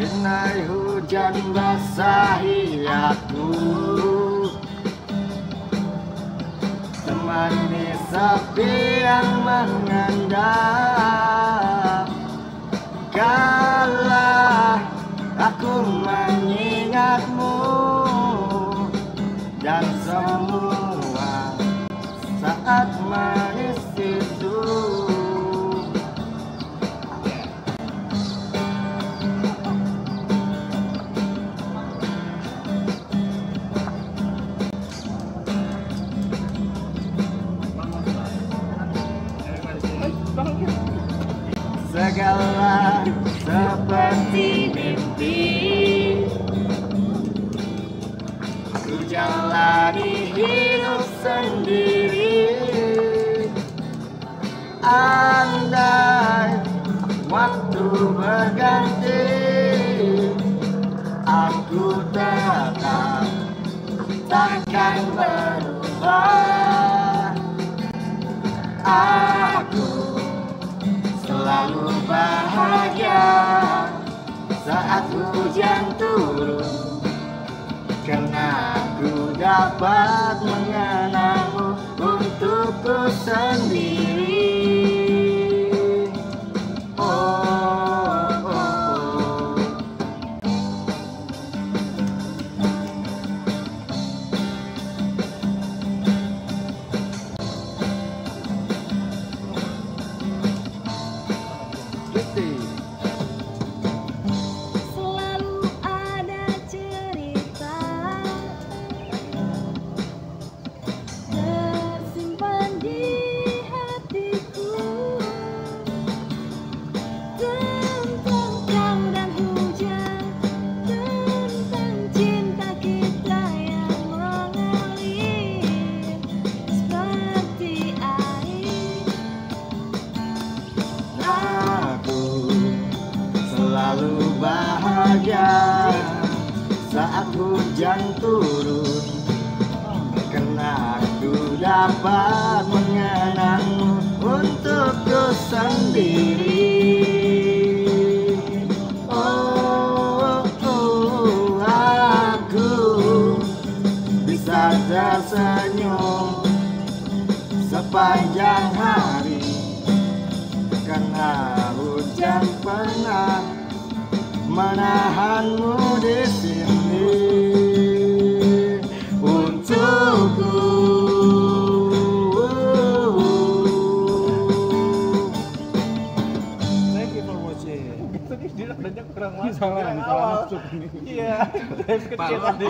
Rinai hujan basahi aku. Temani sepi yang mengendap Kala aku mengingatmu. Dan semua saat manis Segala seperti mimpi. Ku jalani hidup sendiri. Andai waktu berganti Aku tetap takkan berubah. selalu bahagia Saat hujan turun. Karena aku dapat mengenangmu selalu bahagia saat hujan turun. Karena aku dapat mengenangmu untukku sendiri. Oh, oh, aku bisa tersenyum sepanjang hari. Karena hujan pernah menahanmu di sini untukku. Thank you for watching. Dia kurang masuk. Salah, Dari salah awal. masuk ini. Iya, dari kecil tadi.